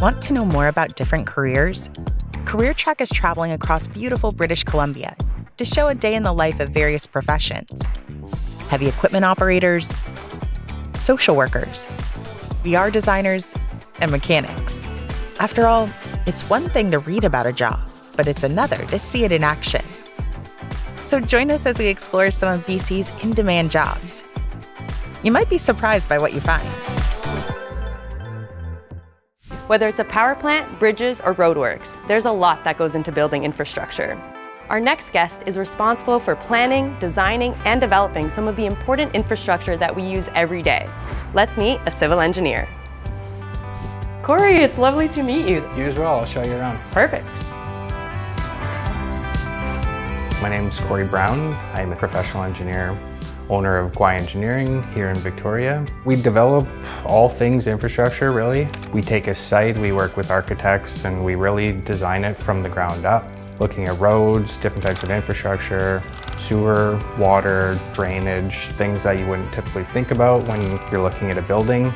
Want to know more about different careers? Career Trek is traveling across beautiful British Columbia to show a day in the life of various professions heavy equipment operators, social workers, VR designers, and mechanics. After all, it's one thing to read about a job, but it's another to see it in action. So join us as we explore some of BC's in demand jobs. You might be surprised by what you find. Whether it's a power plant, bridges, or roadworks, there's a lot that goes into building infrastructure. Our next guest is responsible for planning, designing, and developing some of the important infrastructure that we use every day. Let's meet a civil engineer. Corey, it's lovely to meet you. You as well, I'll show you around. Perfect. My name is Corey Brown. I'm a professional engineer, owner of Gwaii Engineering here in Victoria. We develop all things infrastructure, really. We take a site, we work with architects, and we really design it from the ground up. Looking at roads, different types of infrastructure, sewer, water, drainage, things that you wouldn't typically think about when you're looking at a building.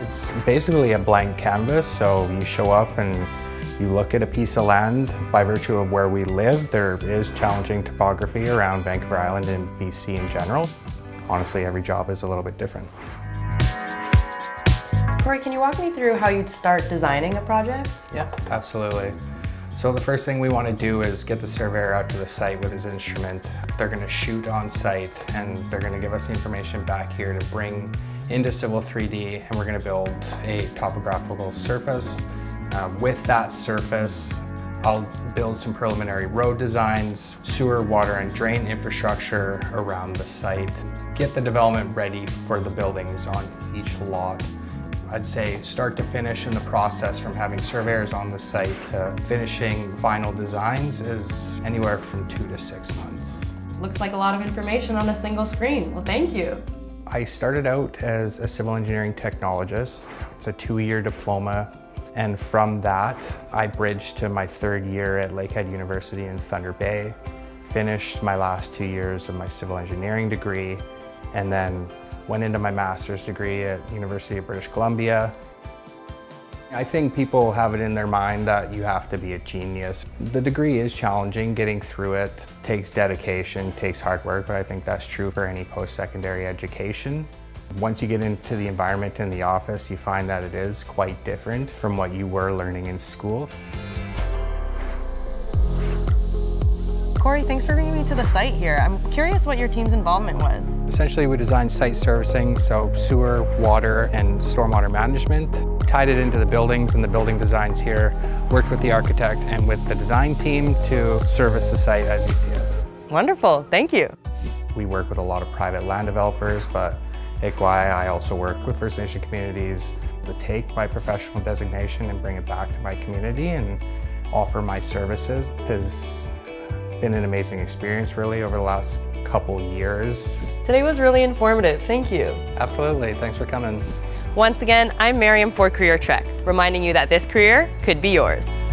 It's basically a blank canvas, so you show up and you look at a piece of land. By virtue of where we live, there is challenging topography around Vancouver Island and BC in general. Honestly, every job is a little bit different. Corey, can you walk me through how you'd start designing a project? Yeah, absolutely. So the first thing we want to do is get the surveyor out to the site with his instrument. They're going to shoot on site and they're going to give us the information back here to bring into Civil 3D and we're going to build a topographical surface. Uh, with that surface, I'll build some preliminary road designs, sewer, water, and drain infrastructure around the site, get the development ready for the buildings on each lot. I'd say start to finish in the process from having surveyors on the site to finishing final designs is anywhere from two to six months. Looks like a lot of information on a single screen. Well, thank you. I started out as a civil engineering technologist. It's a two-year diploma. And from that, I bridged to my third year at Lakehead University in Thunder Bay, finished my last two years of my civil engineering degree, and then went into my master's degree at University of British Columbia. I think people have it in their mind that you have to be a genius. The degree is challenging, getting through it takes dedication, takes hard work, but I think that's true for any post-secondary education. Once you get into the environment in the office, you find that it is quite different from what you were learning in school. Corey, thanks for bringing me to the site here. I'm curious what your team's involvement was. Essentially, we designed site servicing, so sewer, water, and stormwater management. Tied it into the buildings and the building designs here, worked with the architect and with the design team to service the site as you see it. Wonderful, thank you. We work with a lot of private land developers, but at I also work with First Nation communities to take my professional designation and bring it back to my community and offer my services has been an amazing experience really over the last couple years. Today was really informative, thank you. Absolutely, thanks for coming. Once again, I'm Miriam for Career Trek, reminding you that this career could be yours.